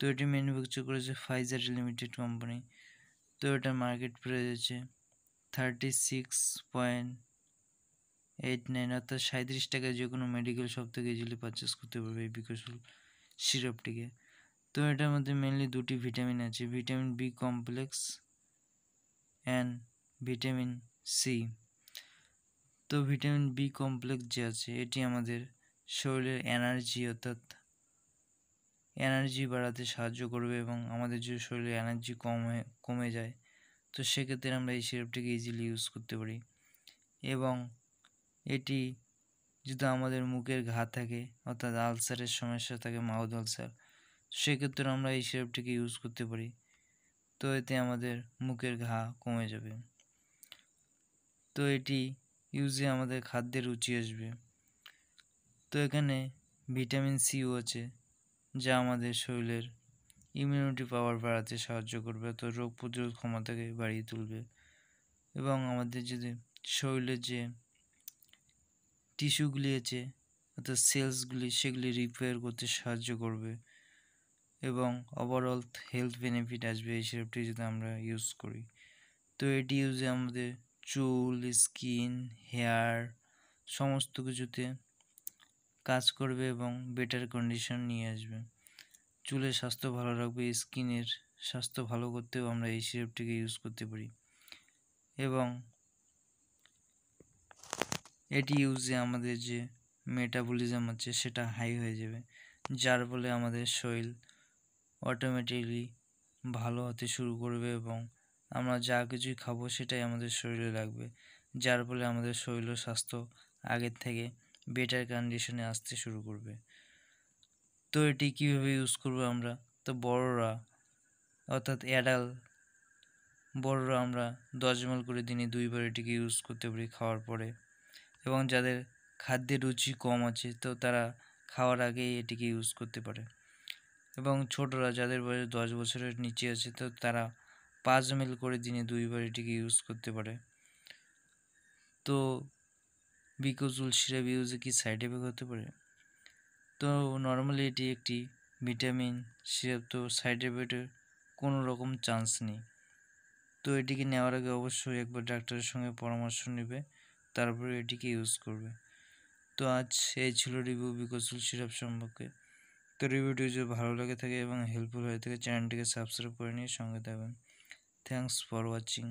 তো এটি ম্যানুফ্যাকচার করেছে ফাইজার লিমিটেড কোম্পানি তো এটার মার্কেট প্রাইস আছে thirty six point eight nine অর্থাৎ সাঁত্রিশ টাকায় যে কোনো মেডিকেল শপ থেকে ইজিলি পারচেস করতে পারবে এই বিকশল সিরাপটিকে তো এটার মধ্যে মেনলি দুটি ভিটামিন আছে vitamin B complex and vitamin C তো ভিটামিন বি কমপ্লেক্স যে আছে, এটি আমাদের শরীরের এনার্জি অর্থাৎ এনার্জি বাড়াতে সাহায্য করবে এবং আমাদের যে শরীরে এনার্জি কমে কমে যায়, তো সেক্ষেত্রে আমরা এই সিরাপটিকে ইজিলি ইউজ করতে পারি। এবং এটি যদি আমাদের মুখের ঘা থাকে, অর্থাৎ আলসারের সমস্যা থাকে মাউথ আলসার সেক্ষেত্রে আমরা এই সিরাপটিকে ইউজ করতে পারি, তো এতে আমাদের মুখের ঘা কমে যাবে। তো এটি ইউজে আমাদের খাদ্যের রুচি আসবে। তো এখানে ভিটামিন সিও আছে যা আমাদের শরীরের ইমিউনিটি পাওয়ার বাড়াতে সাহায্য করবে তো রোগ প্রতিরোধ ক্ষমতাকে বাড়িয়ে তুলবে। এবং আমাদের যদি শরীরের যে টিস্যুগুলি আছে, অর্থাৎ সেলসগুলি সেগুলি রিপেয়ার করতে সাহায্য করবে এবং ওভারঅল হেলথ বেনিফিট আসবে, এই সিরাপটি যদি আমরা ইউজ করি। তো এটি ইউজে আমাদের চুল স্কিন হেয়ার সমস্ত কিছুতে কাজ করবে এবং বেটার কন্ডিশন নিয়ে আসবে। চুলের স্বাস্থ্য ভালো রাখবে, স্কিনের স্বাস্থ্য ভালো করতেও আমরা এই সিরাপটিকে ইউজ করতে পারি। এবং এটি ইউজে আমাদের যে মেটাবলিজম আছে সেটা হাই হয়ে যাবে, যার ফলে আমাদের শরীর অটোমেটিকলি ভালো হতে শুরু করবে এবং আমরা যা কিছুই খাব সেটাই আমাদের শরীরে লাগবে, যার ফলে আমাদের শরীর ও স্বাস্থ্য আগের থেকে বেটার কন্ডিশনে আসতে শুরু করবে। তো এটি কীভাবে ইউজ করব আমরা? তো বড়রা, অর্থাৎ অ্যাডাল বড়রা আমরা দশ করে দিনে দুইবার এটিকে ইউজ করতে পারি খাওয়ার পরে। এবং যাদের খাদ্যের রুচি কম আছে, তো তারা খাওয়ার আগেই এটিকে ইউজ করতে পারে। এবং ছোটরা যাদের বয়স দশ বছরের নিচে আছে, তো তারা পাঁচ মিল করে দিনে দুইবার এটিকে ইউজ করতে পারে। তো বিকজুল সিরাপ ইউজে কি সাইড এফেক্ট হতে পারে? তো নর্মালি এটি একটি ভিটামিন সিরাপ, তো সাইড এফেক্টের কোনো রকম চান্স নেই। তো এটিকে নেওয়ার আগে অবশ্যই একবার ডাক্তারের সঙ্গে পরামর্শ নেবে, তারপরে এটিকে ইউজ করবে। তো আজ এই ছিল রিভিউ বিকজুল সিরাপ সম্পর্কে। তো রিভিউটি যদি ভালো লাগে থাকে এবং হেল্পফুল হয়ে থাকে চ্যানেলটিকে সাবস্ক্রাইব করে নিয়ে সঙ্গে থাকবেন। Thanks for watching